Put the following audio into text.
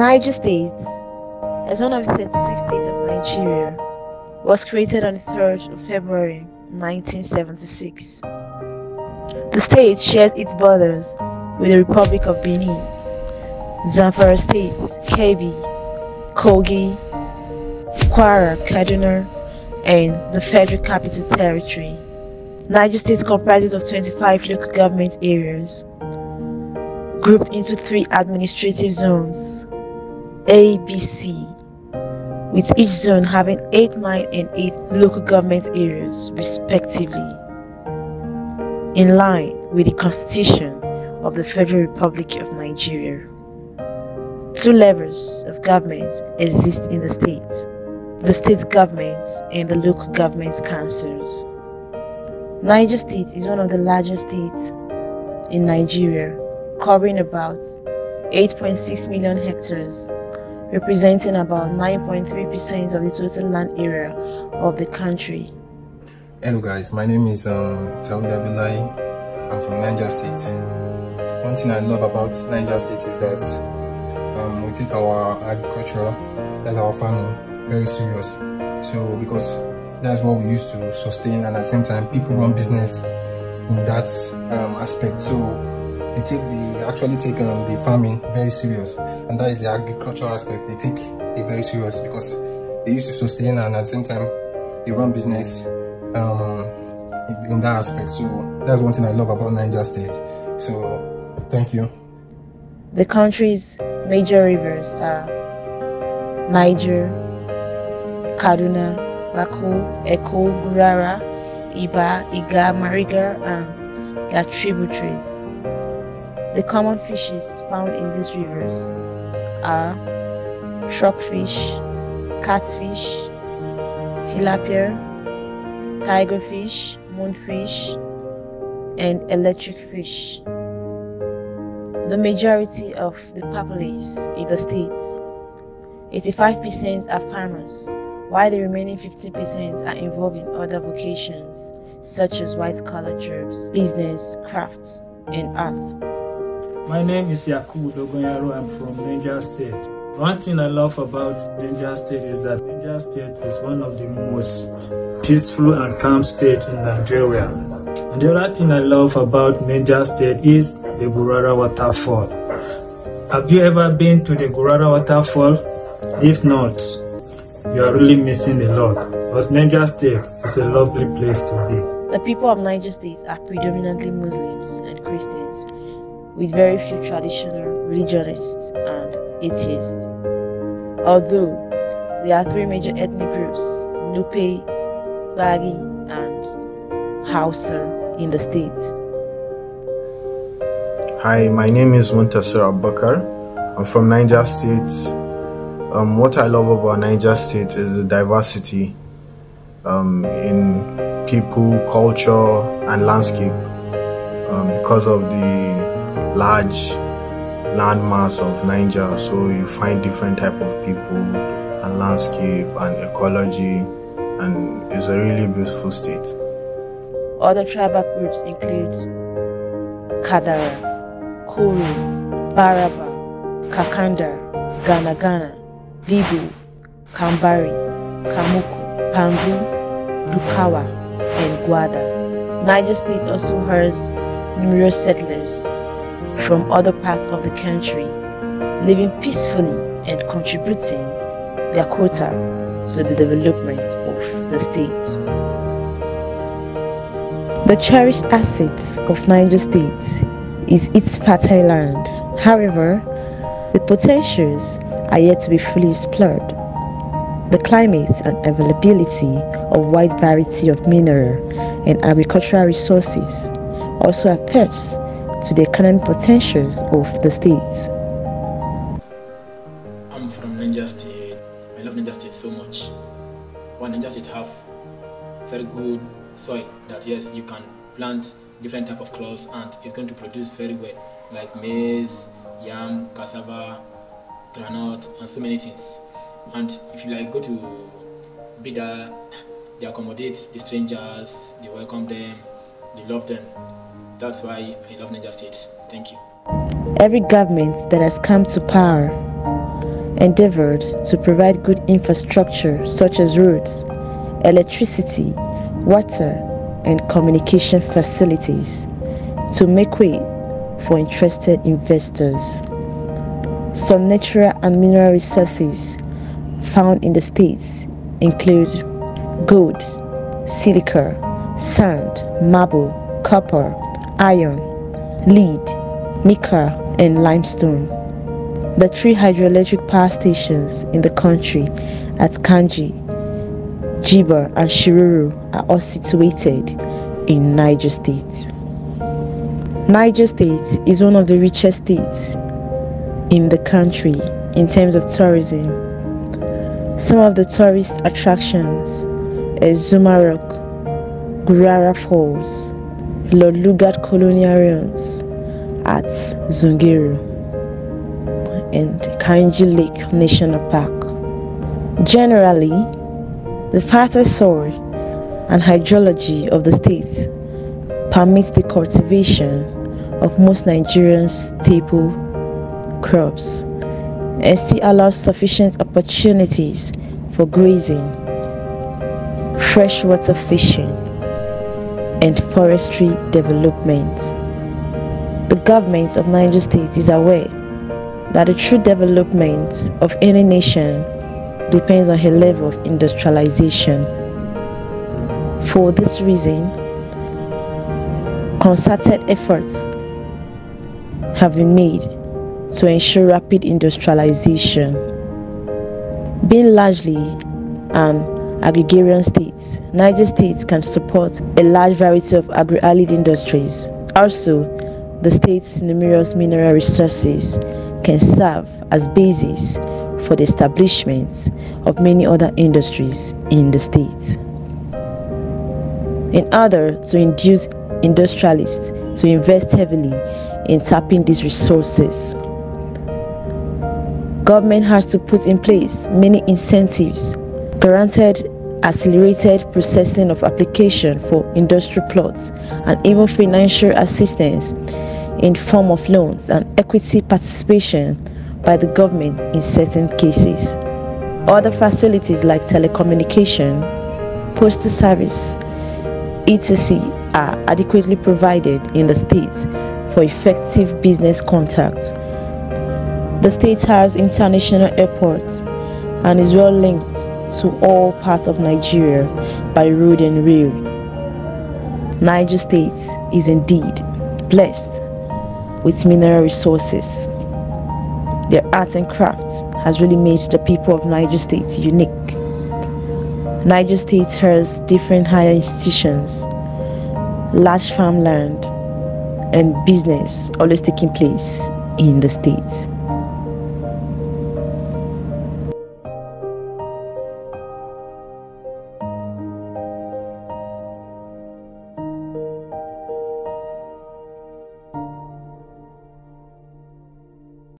Niger State, as one of the 36 states of Nigeria, was created on the 3rd of February 1976. The state shares its borders with the Republic of Benin, Zamfara State, Kebbi, Kogi, Kwara, Kaduna, and the Federal Capital Territory. Niger State comprises of 25 local government areas, grouped into three administrative zones A, B, C, with each zone having 8, 9, and 8 local government areas, respectively, in line with the Constitution of the Federal Republic of Nigeria. Two levels of government exist in the state the state government and the local government councils. Niger State is one of the largest states in Nigeria, covering about 8.6 million hectares, representing about 9.3% of the total land area of the country. Hello guys, my name is um, Tawid Abilai. I'm from Niger State. One thing I love about Niger State is that we take our agriculture, that's our farming, very serious. So because that's what we used to sustain and at the same time people run business in that um, aspect. So they take the actually take um, the farming very serious and that is the agricultural aspect. They take it very serious because they used to sustain and at the same time they run business um, in, in that aspect. So that's one thing I love about Niger State. So thank you. The country's major rivers are Niger, Kaduna, Gbako, Eko, Gurara, Iba, Iga, Mariga, and their tributaries. The common fishes found in these rivers are truckfish, catfish, tilapia, tigerfish, moonfish, and electric fish. The majority of the populace in the states, 85% are farmers, while the remaining 15% are involved in other vocations such as white collar jobs, business, crafts, and art. My name is Yakubu Dogonyaro. I'm from Niger State. One thing I love about Niger State is that Niger State is one of the most peaceful and calm states in Nigeria. The other thing I love about Niger State is the Gurara waterfall. Have you ever been to the Gurara waterfall? If not, you are really missing a lot because Niger State is a lovely place to be. The people of Niger State are predominantly Muslims and Christians, with very few traditional religionists and atheists. Although there are three major ethnic groups Nupe, Gbagyi, and Hausa in the state. Hi, my name is Muntasir Abakar. I'm from Niger State, um, what I love about Niger State is the diversity um, in people, culture, and landscape um, because of the large landmass of Niger. So you find different type of people and landscape and ecology, and it's a really beautiful state. Other tribal groups include Kadara, Kuru, Baraba, Kakanda, Ghana, Dibu, Kambari, Kamuku, Pangu, Dukawa, and Guada. Niger State also has numerous settlers from other parts of the country living peacefully and contributing their quota to the development of the state. The cherished assets of Niger State is its fertile land. However, the potentials are yet to be fully explored. The climate and availability of wide variety of mineral and agricultural resources also attest to the economic potentials of the state. I'm from Niger State. I love Niger State so much. One Niger State have very good soil that yes you can plant different type of crops and it's going to produce very well like maize yam, cassava, granite, and so many things. And if you like go to Bida, they accommodate the strangers, they welcome them, they love them. That's why I love Niger State. Thank you. Every government that has come to power endeavored to provide good infrastructure such as roads, electricity, water, and communication facilities to make way for interested investors. Some natural and mineral resources found in the states include gold, silica, sand, marble, copper, iron, lead, mica, and limestone. The three hydroelectric power stations in the country at Kainji, Jebba, and Shiroro are all situated in Niger State. Niger State is one of the richest states in the country in terms of tourism. Some of the tourist attractions is Zuma Rock, Gurara Falls, Lord Lugard Colonial Ruins at Zungeru, and Kainji Lake National Park. Generally, the fertile soil and hydrology of the state permits the cultivation of most Nigerian staple crops and still allows sufficient opportunities for grazing, freshwater fishing, and forestry development. The government of Niger State is aware that the true development of any nation depends on her level of industrialization. For this reason, concerted efforts have been made to ensure rapid industrialization. Being largely an agrarian state, Niger State can support a large variety of agri-allied industries. Also, the state's numerous mineral resources can serve as basis for the establishment of many other industries in the state. In order to induce industrialists to invest heavily in tapping these resources, government has to put in place many incentives granted accelerated processing of application for industrial plots and even financial assistance in form of loans and equity participation by the government in certain cases. Other facilities like telecommunication, postal service, etc. are adequately provided in the state for effective business contact. The state has international airports and is well linked to all parts of Nigeria by road and rail. Niger State is indeed blessed with mineral resources. Their art and crafts has really made the people of Niger State unique. Niger State has different higher institutions, large farmland, and business always taking place in the state.